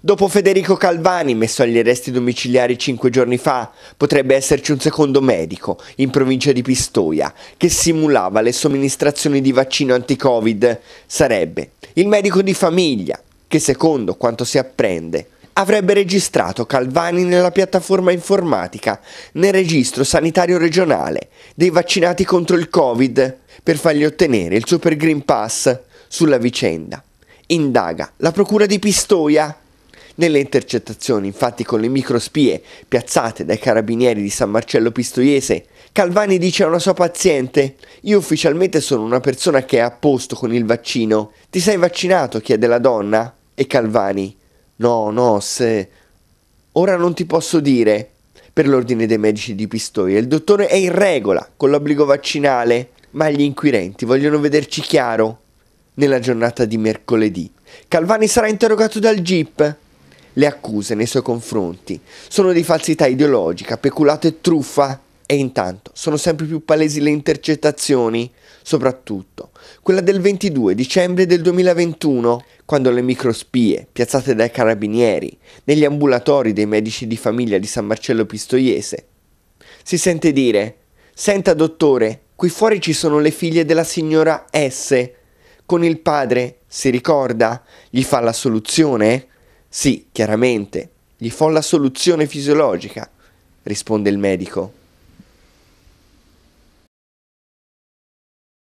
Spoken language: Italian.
Dopo Federico Calvani, messo agli arresti domiciliari cinque giorni fa, potrebbe esserci un secondo medico in provincia di Pistoia che simulava le somministrazioni di vaccino anti-Covid. Sarebbe il medico di famiglia che, secondo quanto si apprende, avrebbe registrato Calvani nella piattaforma informatica nel registro sanitario regionale dei vaccinati contro il Covid per fargli ottenere il Super Green Pass sulla vicenda. Indaga la procura di Pistoia nelle intercettazioni, infatti, con le microspie piazzate dai carabinieri di San Marcello Pistoiese, Calvani dice a una sua paziente: Io ufficialmente sono una persona che è a posto con il vaccino. Ti sei vaccinato? chiede la donna. E Calvani: No, no, se. Ora non ti posso dire. Per l'ordine dei medici di Pistoia, il dottore è in regola con l'obbligo vaccinale, ma gli inquirenti vogliono vederci chiaro. Nella giornata di mercoledì, Calvani sarà interrogato dal GIP le accuse nei suoi confronti sono di falsità ideologica, peculato e truffa. E intanto sono sempre più palesi le intercettazioni, soprattutto quella del 22 dicembre del 2021, quando le microspie piazzate dai carabinieri negli ambulatori dei medici di famiglia di San Marcello Pistoiese. Si sente dire: Senta, dottore, qui fuori ci sono le figlie della signora S. Con il padre, si ricorda? Gli fa la soluzione? Sì, chiaramente, gli fo la soluzione fisiologica, risponde il medico.